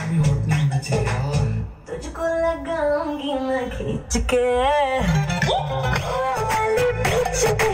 अभी यार तुझको लगाऊँगी मैं खींच के